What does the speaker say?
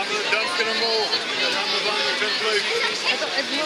i'm Moore. Ramadan the 10th Attends, aide-moi.